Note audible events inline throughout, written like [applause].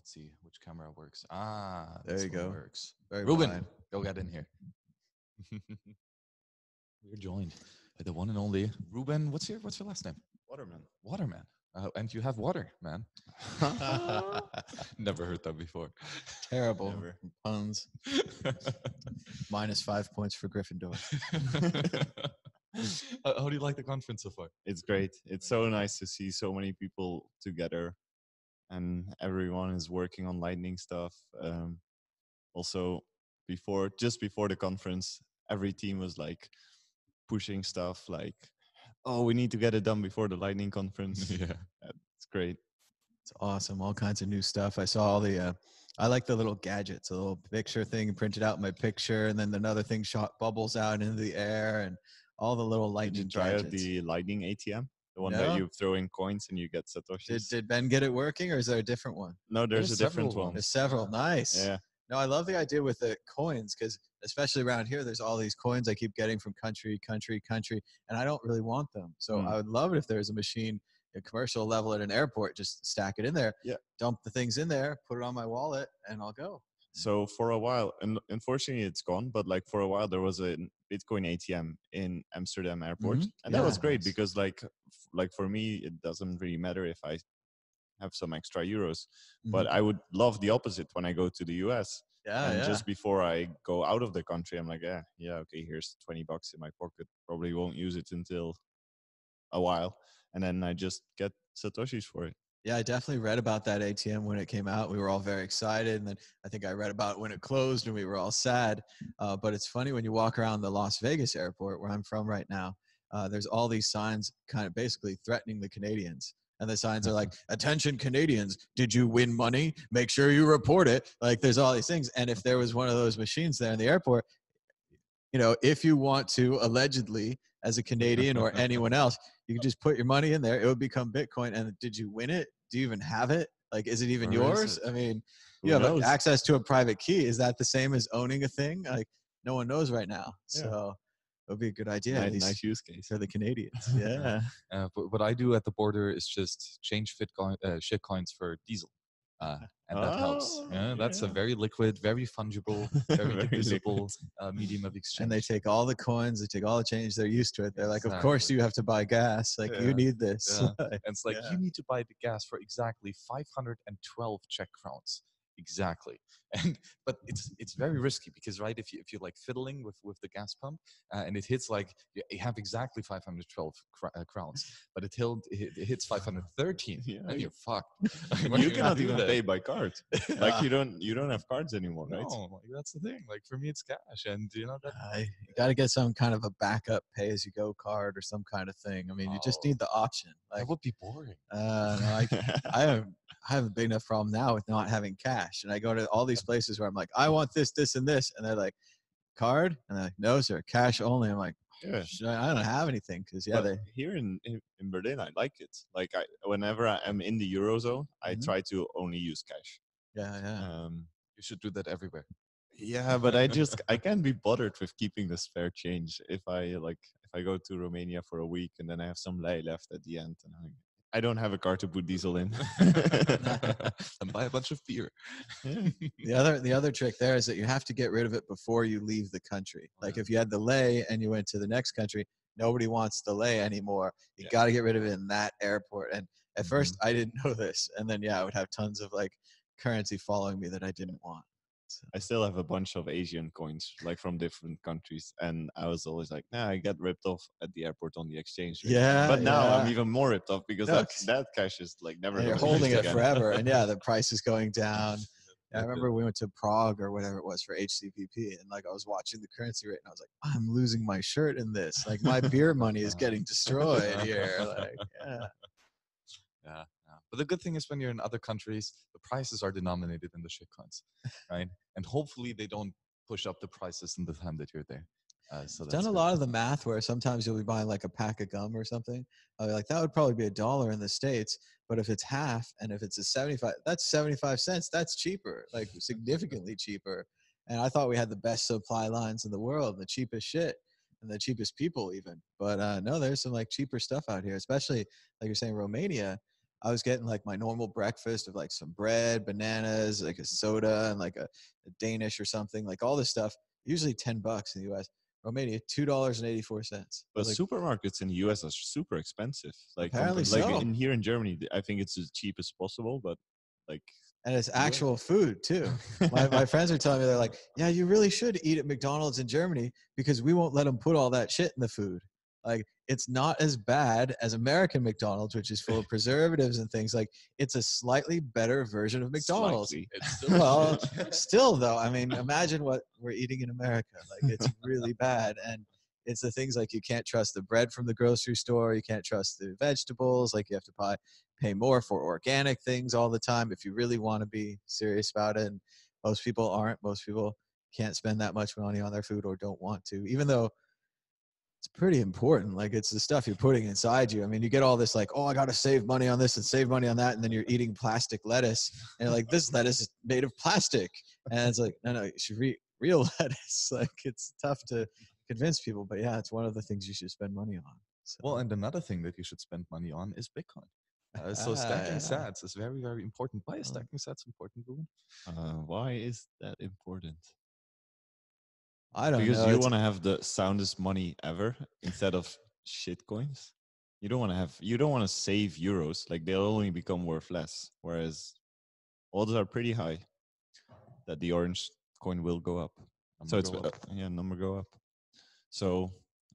let's see which camera works. Ah, There you go. Works. Very Ruben, fine. go get in here. [laughs] We're joined by the one and only Ruben. What's your What's your last name? Waterman. Waterman. Uh, and you have water, man. [laughs] [laughs] Never heard that before. Terrible Never. puns. Minus five points for Gryffindor. how, how do you like the conference so far? It's great. It's so nice to see so many people together, and everyone is working on lightning stuff. Um, also, before just before the conference, every team was like pushing stuff like, "Oh, we need to get it done before the lightning [laughs] conference." yeah. It's great. It's awesome. All kinds of new stuff. I saw all the. Uh, I like the little gadgets, a little picture thing printed out my picture, and then another thing shot bubbles out into the air, and all the little Did lightning you try out the lightning ATM? The one No. that you throw in coins and you get satoshis. Did, did Ben get it working, or is there a different one? no, there's, There's a different one. There's several. Nice. Yeah. No, I love the idea with the coins because especially around here, there's all these coins I keep getting from country, country, country, and I don't really want them. So Mm. I would love it if there's a machine, a commercial level at an airport, just stack it in there. Yeah. Dump the things in there, put it on my wallet, and I'll go. So for a while, and unfortunately it's gone, but like for a while there was a Bitcoin ATM in Amsterdam airport, Mhm. and that was great Nice. because like f- like for me it doesn't really matter if I have some extra euros, but I would love the opposite when I go to the US. yeah, and yeah. just before I go out of the country, I'm like, yeah, yeah, okay, here's 20 bucks in my pocket. Probably won't use it until a while, and then I just get satoshis for it. Yeah, I definitely read about that ATM when it came out. We were all very excited, and then I think I read about when it closed, and we were all sad. Uh, but it's funny when you walk around the Las Vegas airport, where I'm from right now. Uh, there's all these signs, kind of basically threatening the Canadians, and the signs are like, [laughs] "Attention, Canadians! Did you win money? Make sure you report it." Like, there's all these things, and if there was one of those machines there in the airport, you know, if you want to allegedly, as a [laughs] Canadian or anyone else, you can just put your money in there. It would become Bitcoin. And did you win it? Do you even have it? Like, is it even is yours? it? I mean, Who you have knows? access to a private key. Is that the same as owning a thing? Like, no one knows right now. Yeah. So it would be a good idea. nice, least nice use case. for the Canadians. [laughs] Yeah. Uh, but what I do at the border is just change fit coin, uh, shit coins for diesel. Uh, and that helps. Oh, Yeah, that's a very liquid, very fungible, [laughs] very, Very divisible uh, medium of exchange. and they take all the coins, they take all the change. They're used to it. They're like, of course you have to buy gas. Like, Yeah. you need this. Yeah. [laughs] And it's like Yeah. you need to buy the gas for exactly 512 Czech crowns. Exactly. And but it's it's very risky because right if you if you're like fiddling with with the gas pump uh, and it hits like you you have exactly 512 cr- uh, crowns but it, hit, it, it hits 513 [laughs] Yeah, and you- you're fucked. [laughs] [laughs] Like, you cannot even then? pay by card. Like you don't you don't have cards anymore, right? No, like, that's the thing. Like for me, it's cash, and you know that. I, you got to get some kind of a backup pay as you go card or some kind of thing. I mean, you just Oh. need the option. That Like, would be boring. uh, no, I, I have I have a big enough problem now with not having cash, and I go to all these places where I'm like, I want this, this, and this, and they're like, card, and they're like, no, sir, cash only. I'm like, yeah. I don't have anything because yeah, they here in, in in Berlin, I like it. Like I, whenever I am in the eurozone, I Mhm. try to only use cash. yeah, yeah. Um, You should do that everywhere. yeah, but I just I can't be bothered with keeping the spare change. If I like, if I go to Romania for a week and then I have some lei left at the end, and I, I don't have a car to put diesel in. [laughs] [laughs] and buy a bunch of beer. [laughs] The other the other trick there is that you have to get rid of it before you leave the country. Like Okay. if you had the lay and you went to the next country, nobody wants the lay anymore. You Yeah. got to get rid of it in that airport. And at first Mm-hmm. I didn't know this, and then yeah, I would have tons of like currency following me that I didn't want. I still have a bunch of Asian coins, like from different countries, and I was always like, "Nah, I got ripped off at the airport on the exchange." rate." Yeah, but now I'm even more ripped off because No, that that cash is like never. you're holding it again. forever, and yeah, the [laughs] price is going down. I remember we went to Prague or whatever it was for HCPP, and like I was watching the currency rate, and I was like, I'm losing my shirt in this. Like my beer money is [laughs] getting destroyed here. Like, yeah. Yeah, yeah. But the good thing is when you're in other countries, the prices are denominated in the shit coins, right? and hopefully they don't push up the prices in the time that you're there. Uh, so that's done a good. lot of the math where sometimes you'll be buying like a pack of gum or something. I'll be like, that would probably be a dollar in the States. But if it's half and if it's a 75, that's 75 cents. That's cheaper, like [laughs] significantly cheaper. And I thought we had the best supply lines in the world, the cheapest shit and the cheapest people even. But uh, no, there's some like cheaper stuff out here, especially like you're saying, Romania. I was getting like my normal breakfast of like some bread, bananas, like a soda, and like a, a Danish or something, like all this stuff. Usually ten bucks in the U.S. Romania, two dollars and eighty four cents. But supermarkets in the US are super expensive. Like, Apparently like so. in here in Germany, I think it's as cheap as possible. But like, and it's actual food too. my, my [laughs] friends are telling me they're like, yeah, you really should eat at McDonald's in Germany because we won't let them put all that shit in the food. Like it's not as bad as American McDonald's, which is full of preservatives and things. Like it's a slightly better version of McDonald's. [laughs] Still Well, [laughs] still though, I mean, imagine what we're eating in America. Like it's really bad, and it's the things like you can't trust the bread from the grocery store. You can't trust the vegetables. Like you have to buy pay more for organic things all the time if you really want to be serious about it. And most people aren't. Most people can't spend that much money on their food or don't want to, even though it's pretty important. Like it's the stuff you're putting inside you. I mean, you get all this like, oh, I got to save money on this and save money on that, and then you're eating plastic lettuce, and you're like, this lettuce is made of plastic, and it's like, no, no, you should eat real [laughs] lettuce. Like it's tough to convince people, but yeah, it's one of the things you should spend money on. So, Well, and another thing that you should spend money on is Bitcoin. Uh, so Ah, stacking yeah. sats is very, very important. Why is Oh. stacking sats important, Ruben? uh, why is that important? I don't know. Because know. you want to have the soundest money ever instead of shit coins. You don't want to have. You don't want to save euros. Like they'll only become worth less. Whereas odds are pretty high that the orange coin will go up. so Number it's go uh, up. yeah, number go up. So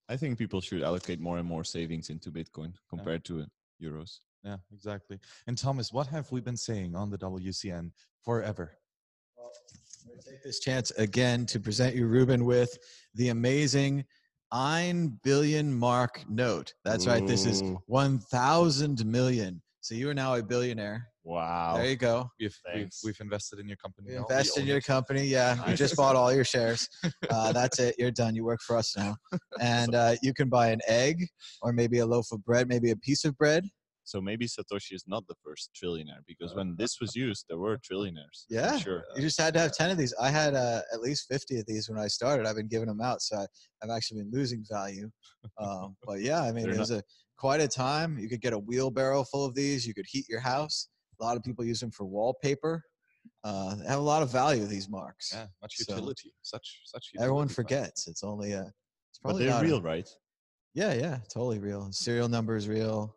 I think people should allocate more and more savings into Bitcoin compared to uh, euros. yeah, exactly. And Thomas, what have we been saying on the WCN forever? I'm take this chance again to present you, Ruben, with the amazing Ein billion mark note. That's right. This is Ooh. 1,000 million. So you are now a billionaire. Wow. There you go. We've, we've, we've invested in your company. You. We invest in your company. Yeah. You just [laughs] bought all your shares. Uh, [laughs] that's it. You're done. You work for us now. [laughs] And uh, you can buy an egg or maybe a loaf of bread, maybe a piece of bread. So maybe Satoshi is not the first trillionaire because when this was used, there were trillionaires. Yeah. sure. You just had to have 10 of these. I had uh, at least 50 of these when I started. I've been giving them out. So I, I've actually been losing value. Um, [laughs] but yeah, I mean, it was a quite a time. You could get a wheelbarrow full of these. You could heat your house. A lot of people use them for wallpaper. Uh, they have a lot of value, these marks. Yeah, much So, utility. Such, such Everyone utility, right? forgets. It's only a. It's But they're not a- real, right? yeah, yeah, totally real. Serial number is real.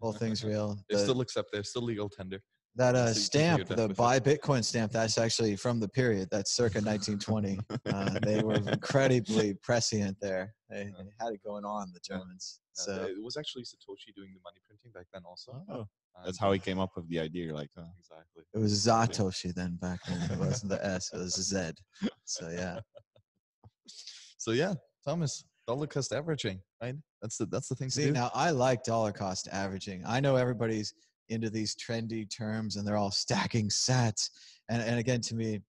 Whole [laughs] thing's real. They The- still accept. They're still legal tender. that uh, so you can pay your stamp, the with it. buy Bitcoin stamp, that's actually from the period. That's circa 1920. Uh, they were [laughs] incredibly prescient there. They, Yeah. they had it going on, the Yeah. Germans. Uh, So it was actually Satoshi doing the money printing back then, also. Oh, that's how he came up with the idea. Like, uh, Exactly. it was Zatoshi then back then. It wasn't the S, it was Z. So yeah. [laughs] So yeah, Thomas, dollar cost averaging, right? That's the that's the thing to See, do. now I like dollar cost averaging. I know everybody's into these trendy terms and they're all stacking sats. And, and again, to me,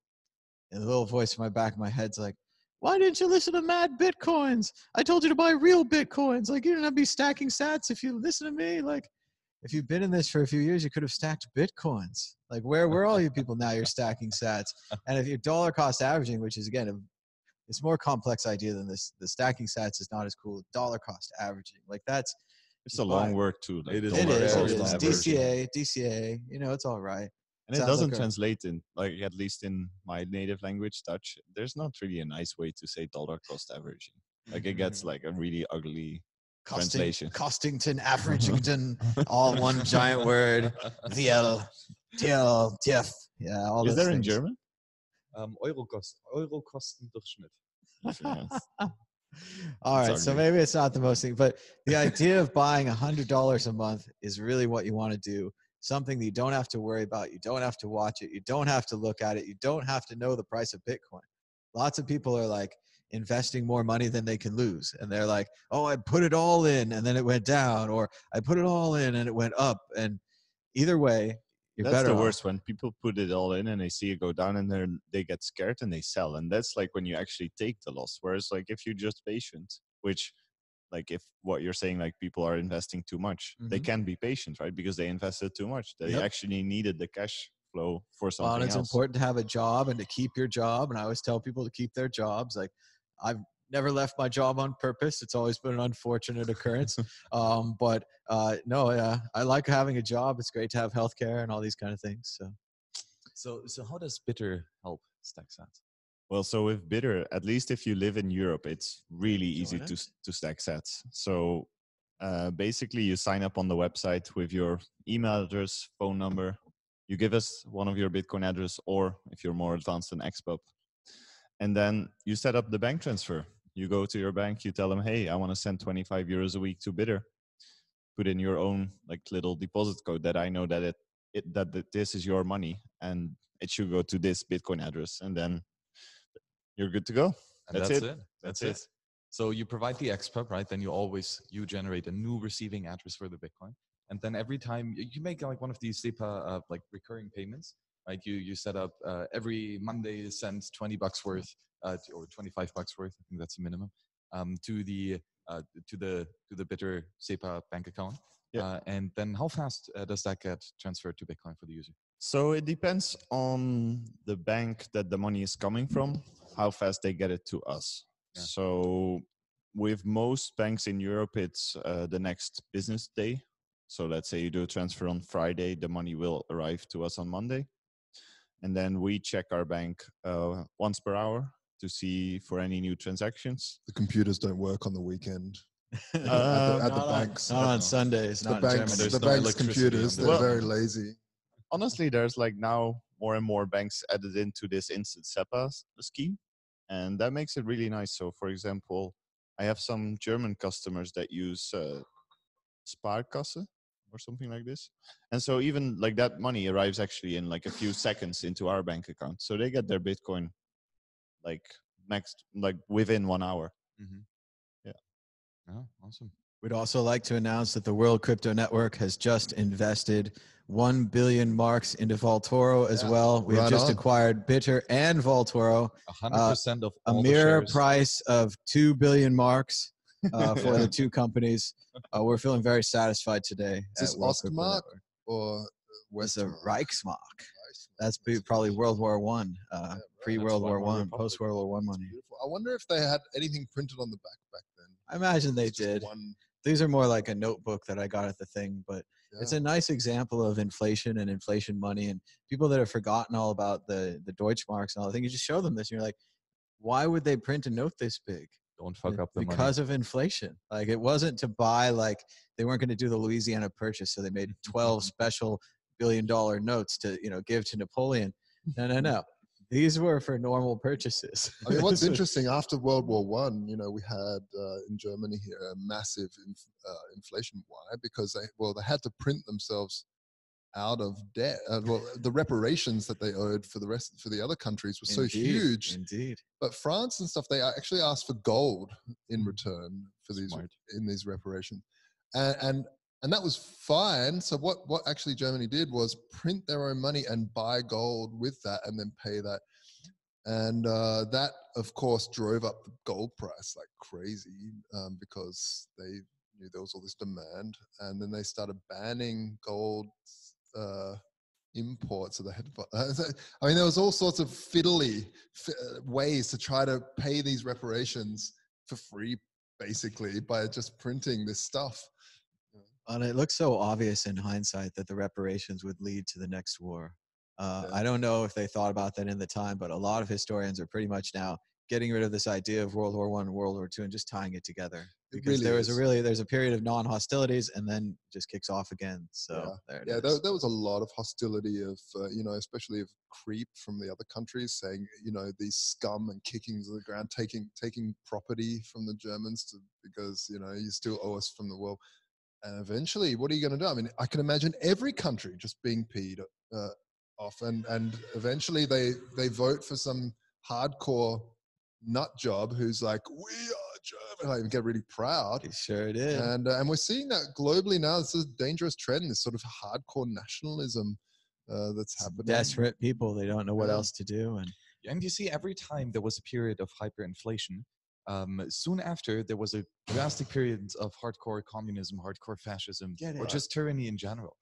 a little voice in my back of my head's like, why didn't you listen to Mad Bitcoins? I told you to buy real Bitcoins. Like, you didn't have to be stacking sats if you listen to me. Like, if you've been in this for a few years, you could have stacked Bitcoins. Like, where where are all you people now? You're stacking sats. And if you're dollar cost averaging, which is, again, a, it's a more complex idea than this, the stacking sats is not as cool. Dollar cost averaging. Like, that's, it's Just a long buy. word too. Like It is it Dollar is. It cost is. averaging. DCA, DCA. You know, it's all right. and it sounds like doesn't a- translate in like at least in my native language, Dutch. There's not really a nice way to say dollar cost averaging. Like it gets mm. like a really ugly. Costing, Translation. Costington, Averagington, [laughs] all one giant word. [laughs] VL, TL, TF. Yeah, all Is those there in. German? Um, Eurokost, Eurokostendurchschnitt. Yes. [laughs] All It's right, so maybe it's not the most thing, but the idea of buying a hundred dollars a month is really what you want to do. Something that you don't have to worry about. You don't have to watch it. You don't have to look at it. You don't have to know the price of Bitcoin. Lots of people are like investing more money than they can lose, and they're like, "Oh, I put it all in, and then it went down," or "I put it all in, and it went up." And either way, you're that's the off. worst when people put it all in and they see it go down and then they get scared and they sell and that's like when you actually take the loss whereas like if you're just patient which like if what you're saying like people are investing too much they Mhm. can be patient right because they invested too much they Yep. actually needed the cash flow for Well, something and it's else important to have a job and to keep your job. And I always tell people to keep their jobs. Like I've never left my job on purpose. It's always been an unfortunate occurrence. [laughs] um, but uh, no, yeah, I like having a job. It's great to have healthcare and all these kind of things. So So, so how does Bittr help StackSats? Well, so with Bittr, at least if you live in Europe, it's really easy Join to to stack sets. So uh, basically, you sign up on the website with your email address, phone number. You give us one of your Bitcoin address, or if you're more advanced than XPub, and then you set up the bank transfer. You go to your bank, you tell them, "Hey, I want to send 25 euros a week to Bittr." Put in your own like little deposit code that I know that it, it that, that this is your money and it should go to this Bitcoin address, and then you're good to go. And That's that's, it. it. That's, That's it. So you provide the XPub, right? Then you always you generate a new receiving address for the Bitcoin, and then every time you you make like one of these SEPA uh, like recurring payments, like You you set up uh, every Monday send twenty bucks worth uh, or twenty five bucks worth. I think that's the minimum um, to the uh, to the to the Bittr SEPA bank account. Yeah. Uh, and then how fast uh, does that get transferred to Bitcoin for the user? So it depends on the bank that the money is coming from, how fast they get it to us. Yeah. So with most banks in Europe, it's uh, the next business day. So let's say you do a transfer on Friday, the money will arrive to us on Monday. And then we check our bank uh, once per hour to see for any new transactions. The computers don't work on the weekend at the, Uh, at the not, on, banks. not on Sundays. the Not banks, Germany. The no banks' computers, they're the- very lazy. honestly, there's like now more and more banks added into this instant SEPA scheme, and that makes it really nice. So, for example, I have some German customers that use uh, Sparkasse or something like this, and so even like that money arrives actually in like a few seconds into our bank account, so they get their Bitcoin like next like within one hour. Oh, awesome. We'd also like to announce that the World Crypto Network has just invested 1 billion marks into Voltoro as Yeah, well. We have just on. acquired Bittr and Voltoro, A hundred percent of a all mere price of 2 billion marks uh, for the [laughs] two companies. Uh, we're feeling very satisfied today. Is this at World Crypto Ostmark Network. Or It's a Reichsmark. That's probably. World War One, uh, right. pre World War One, post World War One money. beautiful. I wonder if they had anything printed on the back back then. I imagine they did. One, These are more like a notebook that I got at the thing, but it's a nice example of inflation and inflation money and people that have forgotten all about the the Deutschmarks and all. I think you just show them this, and you're like, why would they print a note this big? Don't fuck up the money. because of inflation. Like it wasn't to buy like they weren't going to do the Louisiana Purchase, so they made [laughs] twelve special billion dollar notes to you know give to Napoleon. No, no, no. These were for normal purchases. I mean, what's [laughs] interesting after World War One, you know, we had uh, in Germany here a massive inf- uh, inflation. Why? Because they well, they had to print themselves out of debt. Uh, well, the reparations that they owed for the rest for the other countries was so huge. Indeed. But France and stuff, they actually asked for gold in return for these Smart. in these reparations, and and and that was fine. So what what actually Germany did was print their own money and buy gold with that, and then pay that. And uh, that, of course, drove up the gold price like crazy um, because they knew there was all this demand, and then they started banning gold uh, imports. So they had [laughs] I mean, there was all sorts of fiddly uh, ways to try to pay these reparations for free, basically, by just printing this stuff. And it looks so obvious in hindsight that the reparations would lead to the next war. Uh, Yeah. I don't know if they thought about that in the time, but a lot of historians are pretty much now getting rid of this idea of World War One and World War Two and just tying it together. It Because really there was is. a really there's a period of non-hostilities and then just kicks off again. So there it Yeah, is. there, there was a lot of hostility of, uh, you know, especially of creep from the other countries saying, you know, these scum and kickings of the ground, taking taking property from the Germans to because you know you still owe us from the world. And eventually, what are you going to do? I mean, I can imagine every country just being peed uh, off, and and eventually they they vote for some hardcore nut job who's like, we are German, like, and get really proud. It sure did. And uh, and we're seeing that globally now. This is a dangerous trend. This sort of hardcore nationalism uh, that's It's happening. desperate people. They don't know what Yeah. else to do. And And you see, every time there was a period of hyperinflation, um, soon after there was a drastic period of hardcore communism, hardcore fascism, or just tyranny in general.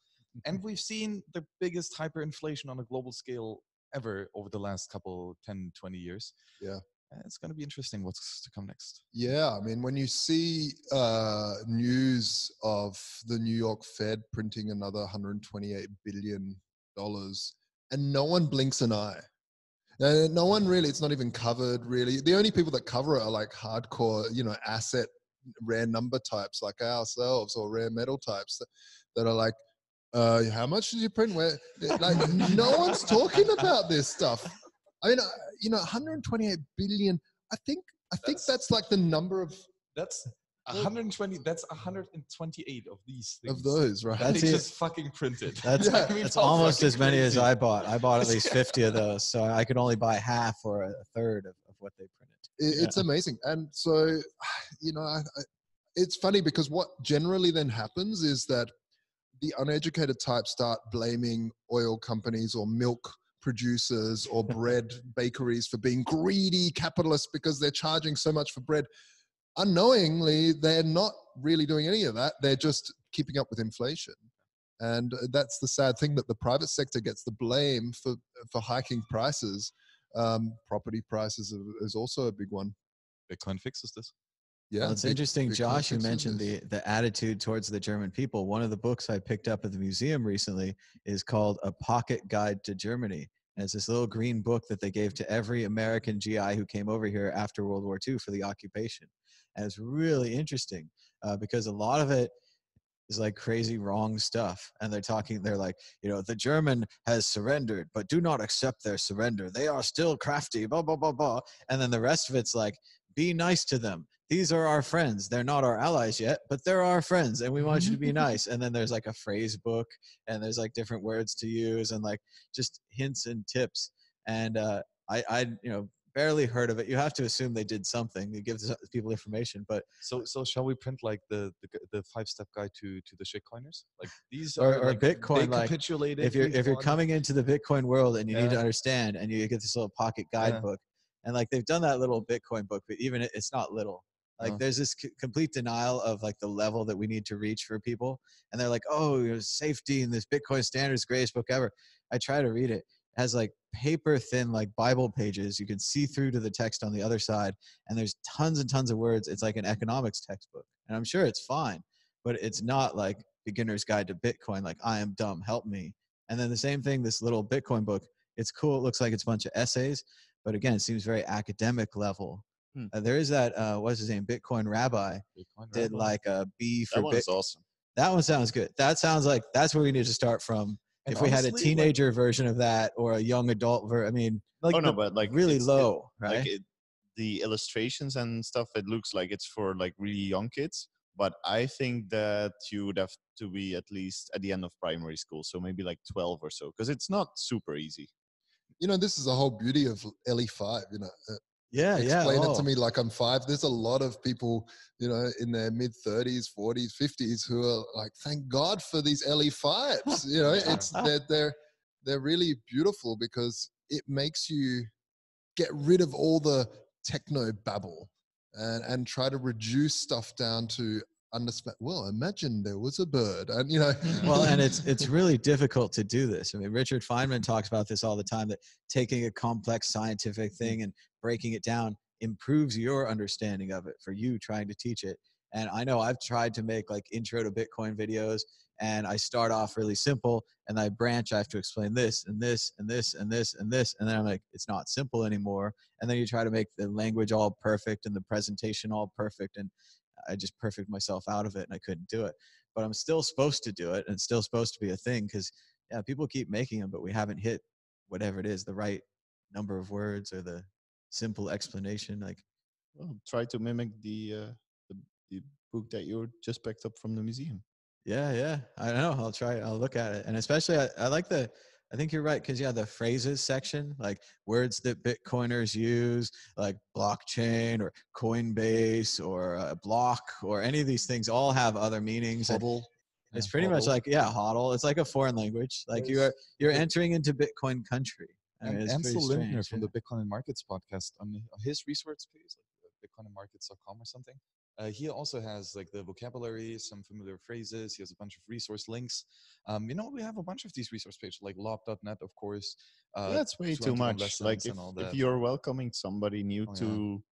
And [laughs] we've seen the biggest hyperinflation on a global scale ever over the last couple 10, 20 years. Yeah. it's going to be interesting what's to come next. Yeah, I mean, when you see uh, news of the New York Fed printing another 128 billion dollars, and no one blinks an eye. Uh, no one really. It's not even covered really. The only people that cover it are like hardcore, you know, asset rare number types like ourselves or rare metal types that, that are like, uh, how much did you print? Where like no one's talking about this stuff. I mean, uh, you know, 128 billion. I think I think That's- that's like the number of That's 120. That's 128 of these things. of those, right? That's they it. just fucking printed. [laughs] That's Yeah. [laughs] I mean, that's almost as many as. I bought. I bought at least [laughs] 50 of those, so I could only buy half or a third of, of what they printed. It- It's amazing, and so [sighs] you know, I, I, it's funny because what generally then happens is that the uneducated types start blaming oil companies or milk producers or bread bakeries for being greedy capitalists because they're charging so much for bread. Unknowingly, they're not really doing any of that. They're just keeping up with inflation. And uh, that's the sad thing that the private sector gets the blame for, for hiking prices. Um, property prices is also a big one. Bitcoin fixes this. Yeah, well, it's big- interesting, Bitcoin Josh. You mentioned this. the the attitude towards the German people. One of the books I picked up at the museum recently is called "A Pocket Guide to Germany." And it's this little green book that they gave to every American GI who came over here after World War II for the occupation. And it's really interesting uh, because a lot of it is like crazy wrong stuff. And they're talking, they're like, you know, the German has surrendered, but do not accept their surrender. They are still crafty, blah, blah, blah, blah. And then the rest of it's like, be nice to them. These are our friends. They're not our allies yet, but they're our friends, and we want you to be [laughs] nice. And then there's like a phrase book, and there's like different words to use, and like just hints and tips. And uh, I, I, you know, barely heard of it. You have to assume they did something. It gives people information, but So, so shall we print like the the, the five step guide to to the shitcoiners? Like these are or like, Bitcoin, like, capitulated. if you're if you're coming into the Bitcoin world and you need to understand, and you get this little pocket Yeah. guidebook, and like they've done that little Bitcoin book, but even it, it's not little. Like Uh. there's this c- complete denial of like the level that we need to reach for people, and they're like, oh, you know, Saifedean's Bitcoin standards greatest book ever. I try to read it. It has like paper thin like Bible pages. You can see through to the text on the other side, and there's tons and tons of words. It's like an economics textbook, and I'm sure it's fine, but it's not like beginner's guide to Bitcoin. Like I am dumb, help me. And then the same thing, this little Bitcoin book. It's cool. It looks like it's a bunch of essays, but again, it seems very academic level. Hmm. Uh, there is that uh, what's his name? Bitcoin Rabbi Bitcoin did Rabbi. like a B for That one Bit. is awesome. That one sounds good. That sounds like that's where we need to start from. And if we had a honestly, like- teenager version of that or a young adult ver I mean, like oh no, but like really it's- it- low, right? Like it, the illustrations and stuff, it looks like it's for like really young kids. But I think that you would have to be at least at the end of primary school, so maybe like twelve or so, because it's not super easy. You know, this is the whole beauty of ELI5. You know, yeah, yeah. explain it oh. to me like I'm five. There's a lot of people, you know, in their mid 30s, 40s, 50s who are like, thank God for these ELI5s. You know, [laughs] it's they're they're they're really beautiful because it makes you get rid of all the techno babble and and try to reduce stuff down to understand. Well, imagine there was a bird, and you know, [laughs] well and it's [laughs] it's really difficult to do this. I mean richard feynman talks about this all the time that taking a complex scientific mm. thing and breaking it down improves your understanding of it for you trying to teach it. And i know i've tried to make like intro to bitcoin videos and i start off really simple and i branch i have to explain this and this and this and this and this and then i'm like it's not simple anymore. And then you try to make the language all perfect and the presentation all perfect and i just perfect myself out of it and i couldn't do it but I'm still supposed to do it and still supposed to be a thing because yeah, people keep making them, but we haven't hit whatever it is, the right number of words or the simple explanation. Like, Well, try to mimic the uh, the, the book that you just picked up from the museum. yeah, yeah, I know. I'll try. I'll look at it, and especially I, I like the. I think you're right because yeah, the phrases section, like words that Bitcoiners use, like blockchain or Coinbase or uh, block or any of these things, all have other meanings. Hodl. It's Yeah, pretty much like yeah, hodl. It's like a foreign language. Like you are you're entering into Bitcoin country. I mean, and Ansel Lindner from yeah. the Bitcoin and Markets podcast on his resource page, like uh, Bitcoin and Markets.com or something. Uh, he also has like the vocabulary, some familiar phrases. He has a bunch of resource links. Um, you know, we have a bunch of these resource pages, like lopp.net, of course. Uh, That's way too much. Like if, if you're welcoming somebody new Oh, yeah. to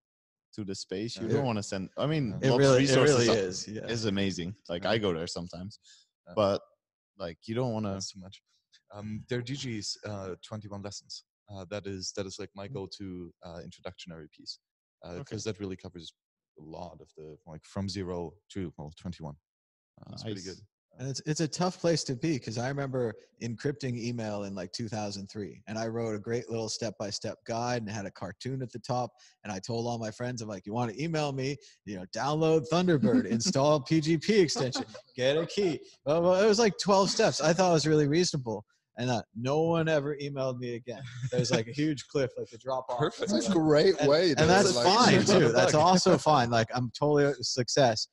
to the space, you Yeah. don't want to send. I mean, Yeah. It really, it resources really is. Yeah. is amazing. Like Yeah. I go there sometimes, Yeah. but like you don't want to. That's too much. Um, their Gigi's uh, 21 lessons. Uh, that is that is like my go-to uh, introductionary piece because that really covers a lot of the like from zero to well 21. Uh, it's pretty good. And it's it's a tough place to be because I remember encrypting email in like 2003, and I wrote a great little step-by-step guide and had a cartoon at the top. And I told all my friends, I'm like, you want to email me? You know, download Thunderbird, install PGP extension, get a key. Well, well, it was like 12 steps. I thought it was really reasonable, and uh, no one ever emailed me again. There's like a huge cliff, like the drop off. Perfect. It's a great and, way. to, and that's like, fine [laughs] too. That's also fine. Like I'm totally a success,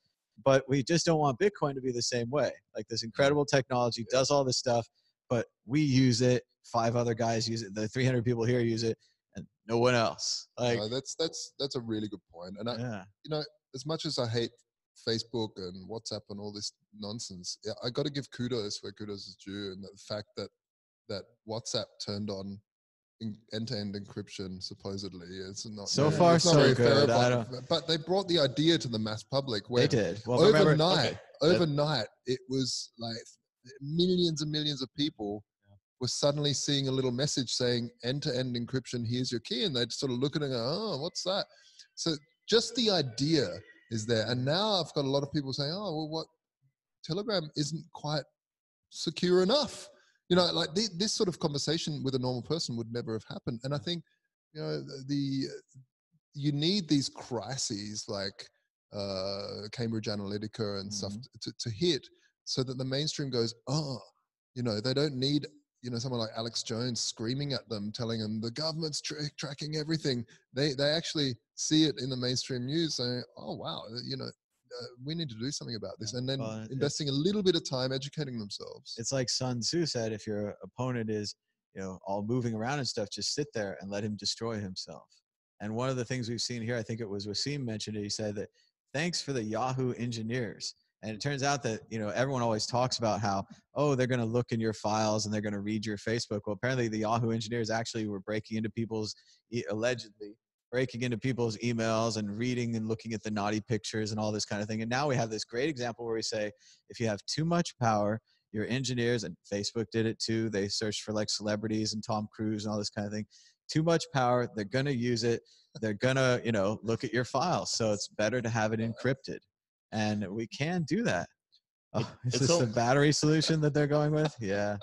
but we just don't want Bitcoin to be the same way. Like this incredible technology does all this stuff, but we use it. Five other guys use it. The 300 people here use it, and no one else. Like, No, that's that's that's a really good point. And I, yeah, you know, as much as I hate Facebook and WhatsApp and all this nonsense, yeah, I got to give kudos where kudos is due, and the fact that that WhatsApp turned on end-to-end encryption supposedly it's not So very- far, not so good. But, but they brought the idea to the mass public where they did. Well, remember, overnight, okay, overnight, it was like millions and millions of people were suddenly seeing a little message saying end-to-end encryption. Here's your key, and they'd sort of look at it and go, "Oh, what's that?" So just the idea is there, and now I've got a lot of people saying, "Oh, well, what Telegram isn't quite secure enough." You know, like thi- this sort of conversation with a normal person would never have happened. And I think, you know, the, the you need these crises like uh, Cambridge Analytica and stuff Mhm. to, to hit so that the mainstream goes, oh, you know, they don't need, you know, someone like Alex Jones screaming at them, telling them the government's tra- tracking everything. They, they actually see it in the mainstream news saying, oh, wow, you know, uh, we need to do something about this. And then Well, investing a little bit of time educating themselves. it's like Sun Tzu said: if your opponent is, you know, all moving around and stuff, just sit there and let him destroy himself. And one of the things we've seen here, I think it was Wasim mentioned it. He said that thanks for the Yahoo engineers. And it turns out that you know everyone always talks about how oh they're going to look in your files and they're going to read your Facebook. Well, apparently the Yahoo engineers actually were breaking into people's allegedly breaking into people's emails and reading and looking at the naughty pictures and all this kind of thing. And now we have this great example where we say if you have too much power, your engineers and Facebook did it too. They searched for like celebrities and Tom Cruise and all this kind of thing. Too much power, they're gonna use it. They're gonna, you know, look at your files. So it's better to have it encrypted, and we can do that. Oh, [laughs] is it's this the battery solution that they're going with? Yeah,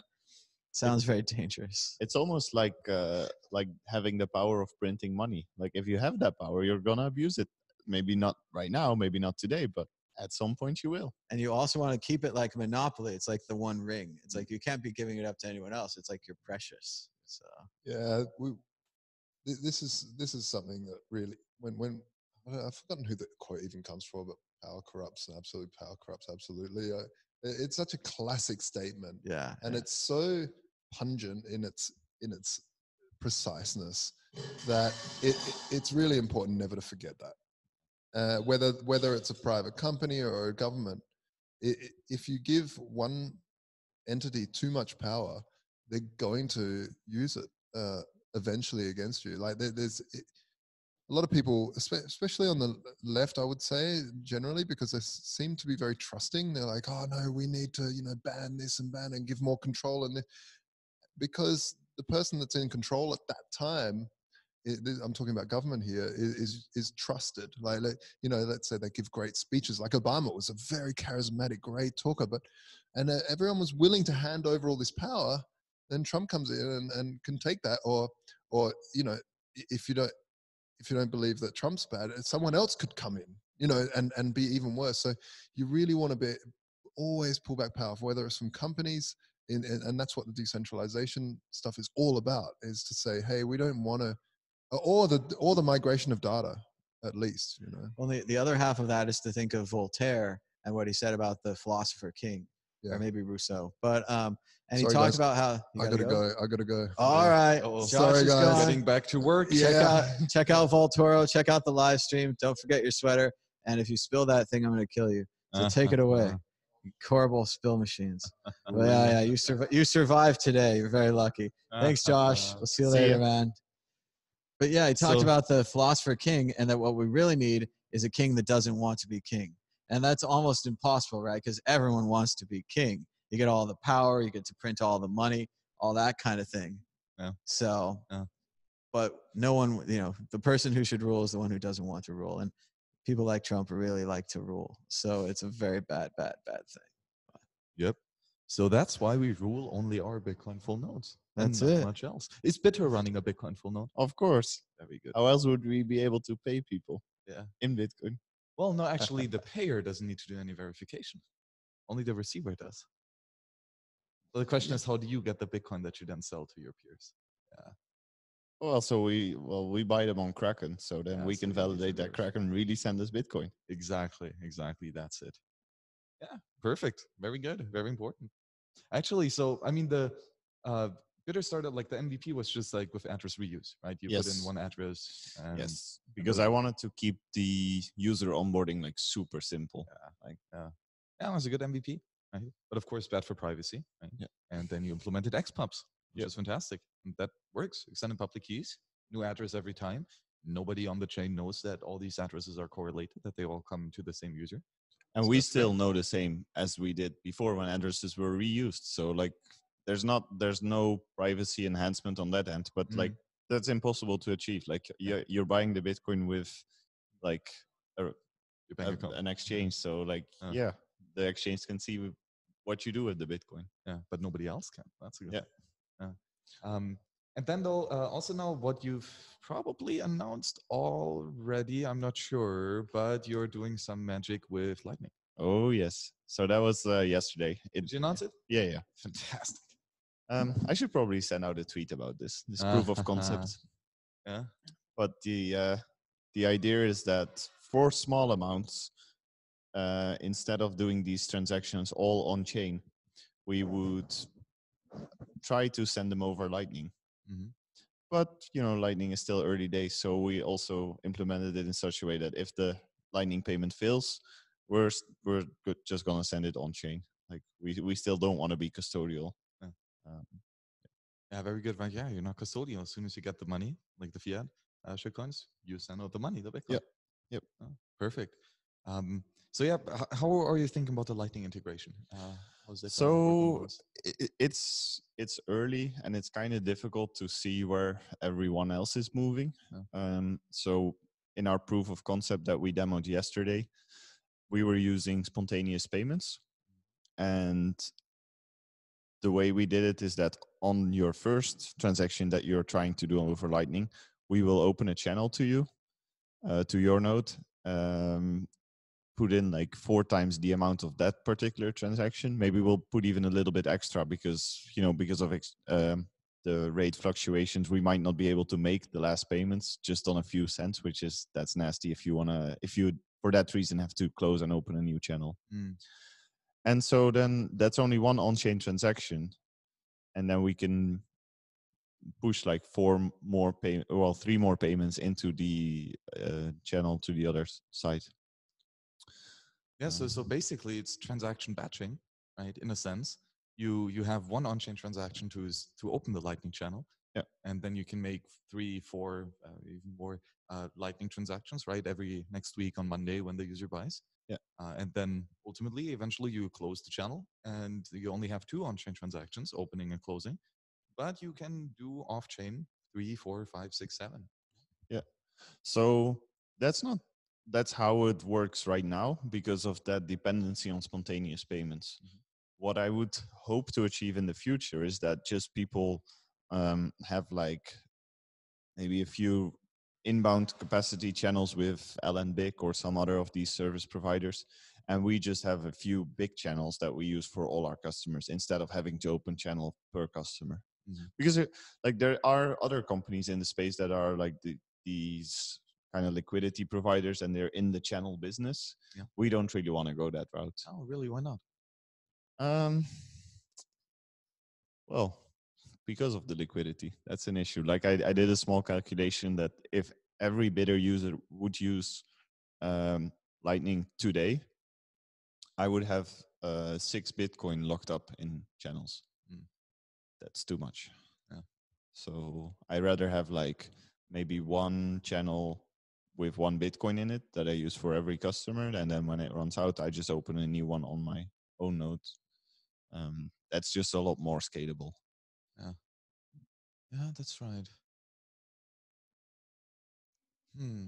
sounds very dangerous. It's almost like uh, like having the power of printing money. Like if you have that power, you're gonna abuse it. Maybe not right now, maybe not today, but at some point you will. And you also want to keep it like monopoly. It's like the one ring. It's like you can't be giving it up to anyone else. It's like you're precious. So Yeah, we. This is this is something that really when when I don't- I've forgotten who the quote even comes from, but power corrupts and absolute power corrupts absolutely. Uh, it- it's such a classic statement, yeah, and yeah. it's so pungent in its in its preciseness that it, it it's really important never to forget that. Uh, whether whether it's a private company or a government, i i if you give one entity too much power, they're going to use it uh, eventually against you. Like there, there's it, a lot of people, especially on the left, I would say generally, because they seem to be very trusting. They're like, "Oh no, we need to, you know, ban this and ban and give more control." And because the person that's in control at that time, I'm talking about government here is is trusted. Like, like, you know, let's say they give great speeches. Like Obama was a very charismatic, great talker, but and uh, everyone was willing to hand over all this power then trump comes in and, and can take that or or you know if you don't if you don't believe that trump's bad uh, someone else could come in you know and and be even worse so you really want to be always pull back power whether it's from companies in, and, and that's what the decentralization stuff is all about is to say hey we don't want to or the or the migration of data at least you know Well, the, the other half of that is to think of Voltaire and what he said about the philosopher king, Yeah. or maybe Rousseau. But um, and he Sorry, talked guys. about how you i gotta go? i gotta go All Yeah. right, Oh, sorry, guys. gone. Getting back to work. Check Yeah. out [laughs] check out Voltoro. Check out the live stream. Don't forget your sweater. and if you spill that thing, I'm going to kill you. So [laughs] take it away. Horrible spill machines. [laughs] Well, yeah, yeah. You survived. You survived today. You're very lucky. Ah, Thanks, ah, Josh. Ah. We'll see you See later, ya. man. But yeah, he talked So- about the philosopher king, and that what we really need is a king that doesn't want to be king, and that's almost impossible, right? Because everyone wants to be king. You get all the power, you get to print all the money, all that kind of thing. Yeah. So, Yeah. but no one, you know, the person who should rule is the one who doesn't want to rule, and people like Trump really like to rule. So it's a very bad, bad, bad thing. Yep. So that's why we rule only our Bitcoin full nodes. and That's not it. Much else. Is Bittr running a Bitcoin full node? Of course. Very good. How else would we be able to pay people? Yeah. In Bitcoin. Well, no, actually, the [laughs] payer doesn't need to do any verification. Only the receiver does. So the question is, how do you get the Bitcoin that you then sell to your peers? Well, so we well we buy them on Kraken, so then Yeah, we can validate that. Kraken really send us Bitcoin. Exactly, exactly. That's it. Yeah, perfect. Very good. Very important. Actually, so I mean, the uh, Bittr started like the MVP was just like with address reuse, right? You put in one address. And yes, because I wanted to keep the user onboarding like super simple. Yeah, like yeah, yeah, it was a good MVP, right? But of course, bad for privacy, right? Yeah. And then you implemented XPubs, which Yep. is fantastic. That works. Extended public keys, new address every time. Nobody on the chain knows that all these addresses are correlated, that they all come to the same user. And So we still know the same as we did before when addresses were reused. So like there's not there's no privacy enhancement on that end, but Mm. like that's impossible to achieve. Like you're, you're buying the Bitcoin with like a, Your bank a- an exchange. So like Uh. yeah, the exchange can see what you do with the Bitcoin. Yeah, but nobody else can. That's a good Yeah. thing. Um, and then though, uh, also now what you've probably announced already, I'm not sure, but you're doing some magic with Lightning. Oh yes. So that was uh, yesterday. It, Did you announce it? yeah, yeah. [laughs] Fantastic. Um, I should probably send out a tweet about this. This proof of concept. [laughs] Yeah. but the uh, the idea is that for small amounts, uh, instead of doing these transactions all on chain, we would try to send them over Lightning. Mhm. But you know, Lightning is still early days, so we also implemented it in such a way that if the Lightning payment fails, we're we're just gonna send it on chain. Like we we still don't want to be custodial. Yeah. Um, Yeah, very good. Right. Yeah, you're not custodial. As soon as you get the money, like the fiat uh, shitcoins, you send out the money, the Bitcoin. Yep. Yep. Oh, perfect. Um, so yeah, how are you thinking about the Lightning integration? Uh, it? So with us? i- i- it's it's early and it's kind of difficult to see where everyone else is moving. Yeah. Um, so in our proof of concept that we demoed yesterday, we were using spontaneous payments, and the way we did it is that on your first transaction that you're trying to do over Lightning, we will open a channel to you, uh, to your node. Um, put in like four times the amount of that particular transaction. Maybe we'll put even a little bit extra because you know because of ex- um, the rate fluctuations, we might not be able to make the last payments just on a few cents, which is that's nasty. If you wanna, if you for that reason have to close and open a new channel, Mm. and so then that's only one on-chain transaction, and then we can push like four more pay well three more payments into the uh, channel to the other side. Yeah, so Um, so basically it's transaction batching, right? In a sense, you you have one on-chain transaction to is to open the Lightning channel, Yeah. and then you can make three, four, uh, even more uh, Lightning transactions, right? Every next week on Monday when the user buys. Yeah. Uh, and then ultimately, eventually, you close the channel, and you only have two on-chain transactions, opening and closing, but you can do off-chain three, four, five, six, seven. Yeah. So that's not that's how it works right now because of that dependency on spontaneous payments. Mhm. What I would hope to achieve in the future is that just people um, have like maybe a few inbound capacity channels with LNBIG or some other of these service providers, and we just have a few big channels that we use for all our customers instead of having to open channel per customer. Mhm. Because it, like there are other companies in the space that are like the, these kind of liquidity providers and they're in the channel business. Yeah. We don't really want to go that route. Oh, really? Why not? Um, well, because of the liquidity, that's an issue. Like I, I did a small calculation that if every Bittr user would use um, Lightning today, I would have uh, six Bitcoin locked up in channels. Mm. That's too much. Yeah. So I rather have like maybe one channel with one Bitcoin in it that I use for every customer, and then when it runs out, I just open a new one on my own node. Um, that's just a lot more scalable. Yeah, Yeah, that's right. Hmm.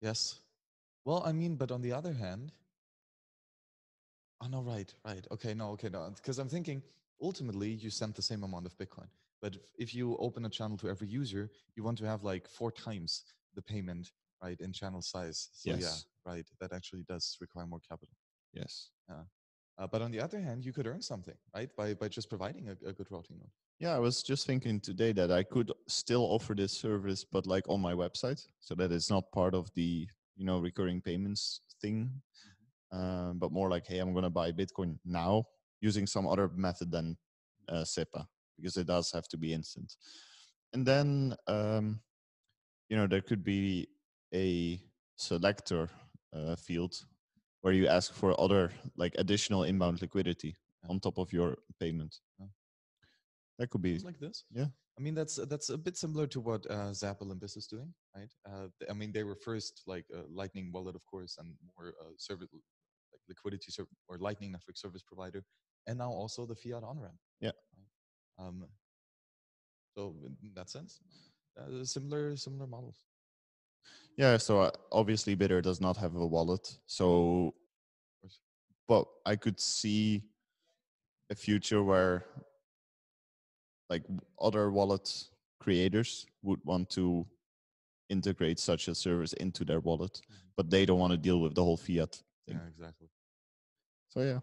Yes. Well, I mean, but on the other hand, oh no, right, right. Okay, no, okay, no, because I'm thinking ultimately you send the same amount of Bitcoin, but if- if you open a channel to every user, you want to have like four times the payment, right, in channel size. So Yes. yeah, right. That actually does require more capital. Yes. Uh, but on the other hand, you could earn something, right, by by just providing a, a good routing node. Yeah, I was just thinking today that I could still offer this service, but like on my website, so that it's not part of the you know recurring payments thing, um, but more like, hey, I'm gonna buy Bitcoin now using some other method than uh, SEPA because it does have to be instant. And then um, you know there could be a selector uh, field where you ask for other like additional inbound liquidity on top of your payment. That could be like this. yeah. I mean, that's that's a bit similar to what uh, Zap Olympus is doing, right? Uh, I mean, they were first like a Lightning wallet, of course, and more uh, service like liquidity serv- or Lightning network service provider, and now also the fiat on ramp. Yeah. Right? Um, so in that sense, uh, similar similar models. Yeah, so uh, obviously Bittr does not have a wallet. So, but I could see a future where like other wallet creators would want to integrate such a service into their wallet, Mhm. but they don't want to deal with the whole fiat thing. Yeah, exactly. So yeah,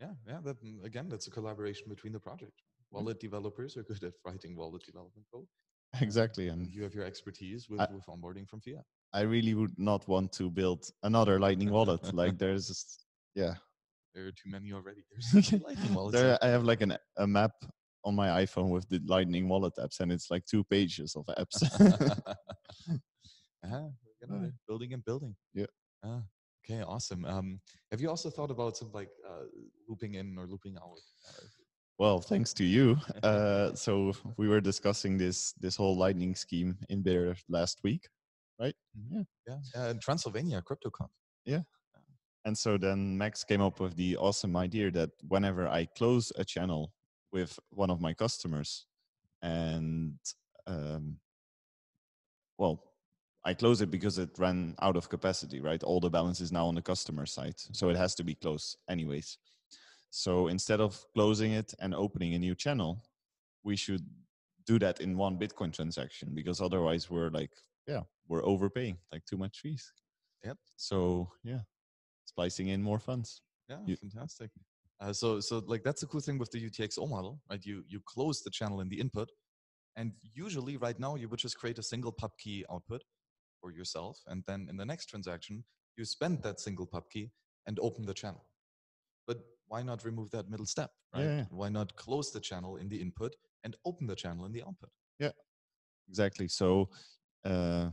Yeah, yeah. That mm, again, that's a collaboration between the project. Wallet developers are good at writing wallet development code. Exactly. and you have your expertise with, I- with onboarding from fiat. I really would not want to build another Lightning wallet. Like [laughs] there's, just- yeah, There are too many already. There's Lightning [laughs] wallets. there I have like an a map on my iPhone with the Lightning wallet apps, and it's like two pages of apps. [laughs] uh-huh. Yeah. building and building. Yeah. Ah, okay, awesome. Um, have you also thought about some like uh, looping in or looping out? Uh, Well, thanks to you. [laughs] Uh, so we were discussing this this whole lightning scheme in there last week, right? yeah, yeah, in Transylvania Yeah. and so then Max came up with the awesome idea that whenever I close a channel with one of my customers, and um, well, I close it because it ran out of capacity, right? All the balance is now on the customer side, so it has to be closed anyways. So instead of closing it and opening a new channel, we should do that in one Bitcoin transaction because otherwise we're like, yeah, we're overpaying like too much fees. Yep. So yeah, splicing in more funds. Yeah, You- fantastic. Uh, so, so like that's the cool thing with the UTXO model, right? You you close the channel in the input, and usually right now you would just create a single pub key output for yourself, and then in the next transaction you spend that single pub key and open the channel. But why not remove that middle step, right? Yeah, yeah. Why not close the channel in the input and open the channel in the output? Yeah. Exactly. So uh,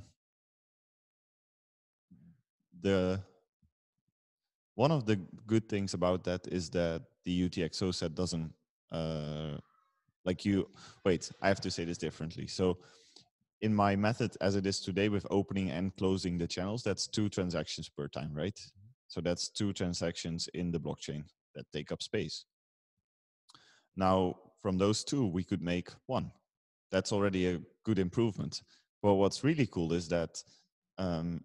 the one of the good things about that is that the UTXO set doesn't uh, like you. Wait, I have to say this differently. So in my method as it is today with opening and closing the channels, that's two transactions per time, right? So that's two transactions in the blockchain that take up space. Now, from those two, we could make one. That's already a good improvement. But what's really cool is that um,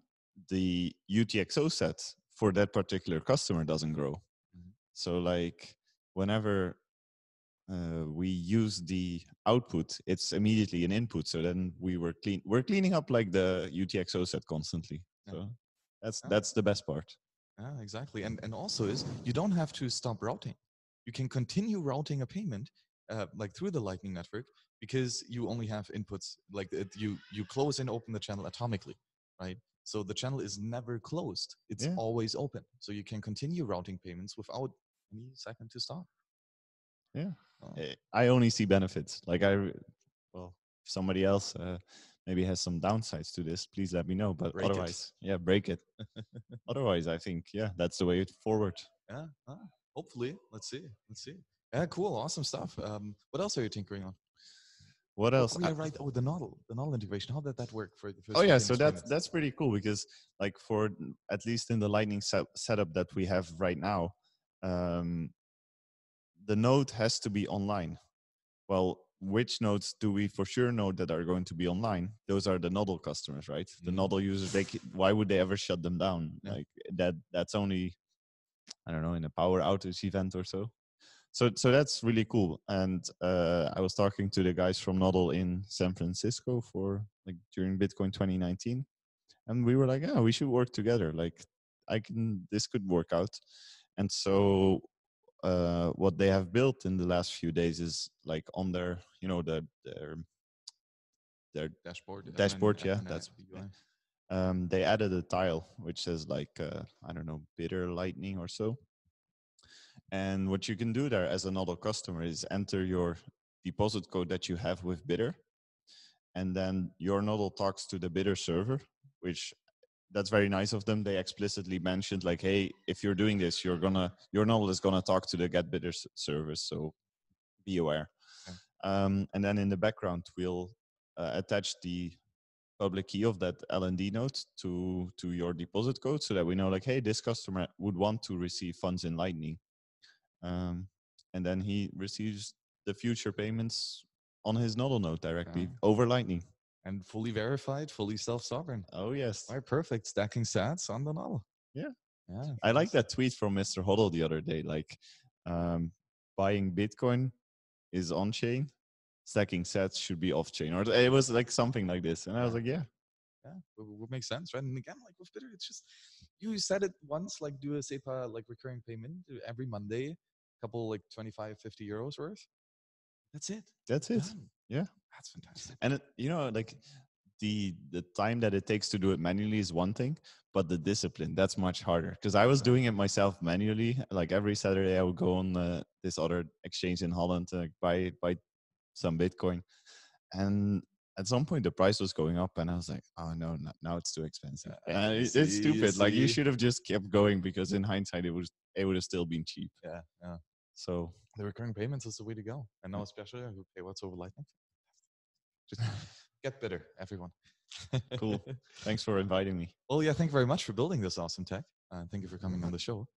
the UTXO set for that particular customer doesn't grow. Mhm. So, like, whenever uh, we use the output, it's immediately an input. So then we were clean. We're cleaning up like the UTXO set constantly. So that's that's the best part. Yeah, exactly. And and also is you don't have to stop routing. You can continue routing a payment uh, like through the Lightning Network because you only have inputs like it, you you close and open the channel atomically, right? So the channel is never closed. It's Yeah. always open. So you can continue routing payments without any second to stop. Yeah. Oh. Eh, I only see benefits. Like I, well, somebody else uh, maybe has some downsides to this, please let me know. But Break it. otherwise, yeah, break it. [laughs] otherwise, I think yeah, that's the way forward. Yeah. ah, hopefully. Let's see. Let's see. Yeah. Cool. Awesome stuff. Um, what else are you tinkering on? What else? Oh, yeah, I- right. Oh, the Nodl, the Nodl integration. How did that work for the first? oh yeah so that's that's pretty cool because like for at least in the lightning set, setup that we have right now um the node has to be online well which nodes do we for sure know that are going to be online? Those are the Nodl customers right? The Mhm. Nodl users they why would they ever shut them down? Yeah. like that that's only i don't know in a power outage event or so. So so that's really cool. And uh, i was talking to the guys from Nodl in san francisco for like during bitcoin 2019 and we were like yeah we should work together. Like i can this could work out. And so uh, what they have built in the last few days is like on their you know the their their dashboard. dashboard, and yeah, that's- um, they added a tile which says like uh, I don't know Bittr lightning or so. And what you can do there as a Nodl customer is enter your deposit code that you have with Bittr, and then your Nodl talks to the Bittr server, which that's very nice of them. They explicitly mentioned like, hey, if you're doing this, you're gonna your Nodl is gonna talk to the get Bittr s- service, so be aware. Okay. Um, and then in the background, we'll uh, attach the public key of that LND node to to your deposit code so that we know like hey this customer would want to receive funds in lightning um, and then he receives the future payments on his Nodl node directly Ah. over lightning and fully verified, fully self-sovereign. oh yes All right, perfect. Stacking sats on the Nodl. Yeah. Yeah. i like that tweet from mr hodl the other day like um, buying bitcoin is on chain stacking sets should be off chain or it was like something like this and i was like yeah Yeah, would, would make sense, right? And again, like with Bittr, it's just you said it once, like do a SEPA like recurring payment every Monday, couple like 25, 50 euros worth. That's it. that's it Done. Yeah. That's fantastic. and it, you know like the the time that it takes to do it manually is one thing but the discipline that's much harder because i was doing it myself manually like every saturday i would go on uh, this other exchange in holland to like, buy buy some bitcoin and at some point the price was going up and i was like oh no no now it's too expensive Yeah, it, it's you stupid like you should have just kept going because in hindsight it was it would have still been cheap Yeah, yeah. so The recurring payments is the way to go. And now especially who pay what's over lightning. Just get Bittr, everyone. Cool. [laughs] thanks for inviting me Well, yeah, thank you very much for building this awesome tech. Uh, thank you for coming on the show.